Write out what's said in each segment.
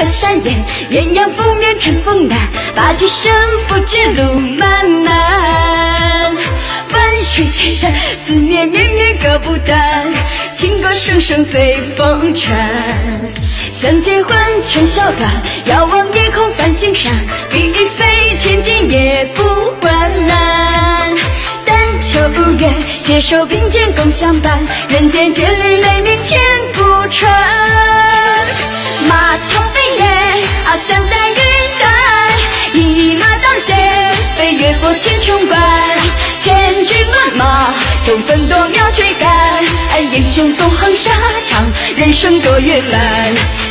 河山岩，艳阳拂面乘风南，马蹄声不知路漫漫。万水千山，思念绵绵割不断，情歌声声随风传。相见欢，春宵短，遥望夜空繁星闪，比翼飞，千金也不换难。但求无缘，携手并肩共相伴，人间眷侣泪凝千古传。争分夺秒追赶，英雄纵横沙场，人生多圆满。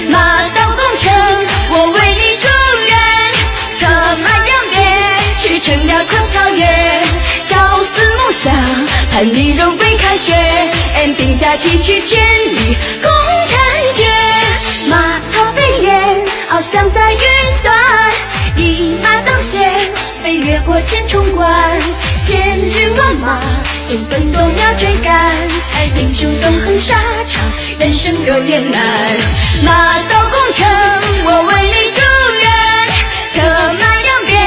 马到功成，我为你祝愿。策马扬鞭，驰骋辽阔草原。朝思暮想，盼你荣归凯旋。兵家齐驱千里共婵娟。马踏飞燕，翱翔在云端，一马当先，飞越过千重关。千军万马，争分夺秒追赶，英雄纵横沙场，人生多圆满。马到功成，我为你祝愿。策马扬鞭，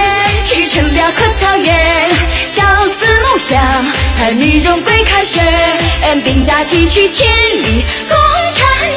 驰骋辽阔草原。朝思暮想，盼你荣归凯旋。兵家齐驱千里共婵